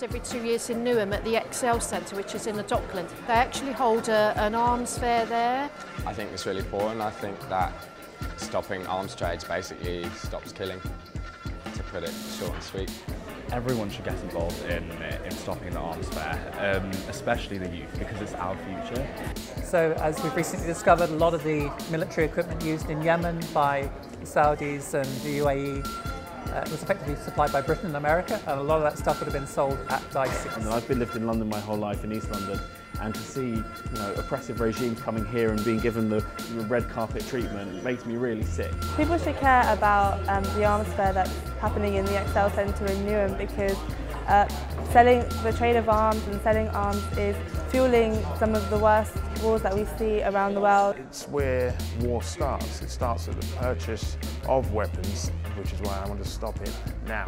once every two years in Newham at the Excel Centre, which is in the Dockland. They actually hold a, an arms fair there. I think it's really important. I think that stopping arms trades basically stops killing, to put it short and sweet. Everyone should get involved in, in stopping the arms fair, um, especially the youth, because it's our future. So as we've recently discovered, a lot of the military equipment used in Yemen by the Saudis and the UAE uh, was effectively supplied by Britain and America, and a lot of that stuff would have been sold at DSEI. You know, I've been lived in London my whole life, in East London, and to see you know oppressive regimes coming here and being given the, the red carpet treatment makes me really sick. People should care about um, the arms fair that's happening in the Excel Centre in Newham because uh, selling the trade of arms and selling arms is fueling some of the worst wars that we see around the world. It's where war starts. It starts at the purchase of weapons, which is why I want to stop it now.